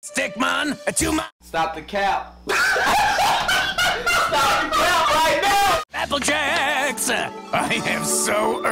Stick man, a two man. Stop the cap. Stop the cap right now. Apple Jacks, I am so earned.